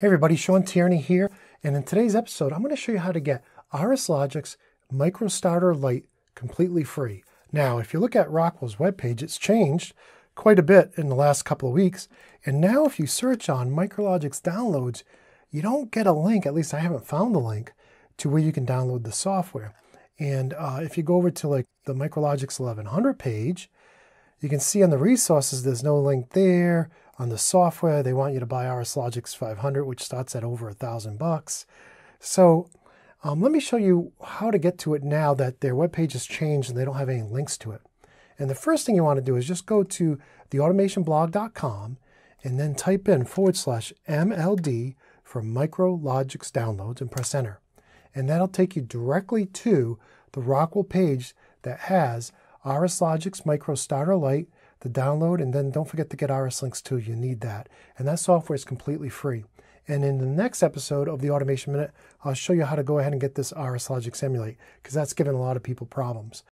Hey everybody, Shawn Tierney here, and in today's episode, I'm going to show you how to get RSLogix MicroStarter Lite completely free. Now, if you look at Rockwell's webpage, it's changed quite a bit in the last couple of weeks, and now if you search on MicroLogix downloads, you don't get a link, at least I haven't found the link, to where you can download the software. And uh, if you go over to like the MicroLogix 1100 page, you can see on the resources, there's no link there. On the software, they want you to buy RS Logix 500, which starts at over a thousand bucks. So um, let me show you how to get to it now that their webpage has changed and they don't have any links to it. And the first thing you want to do is just go to theautomationblog.com and then type in forward slash MLD for MicroLogix downloads and press enter. And that'll take you directly to the Rockwell page that has RSLogix MicroStarter Lite, the download, and then don't forget to get RSLinx too. You need that. And that software is completely free. And in the next episode of the Automation Minute, I'll show you how to go ahead and get this RSLogix Simulate because that's given a lot of people problems.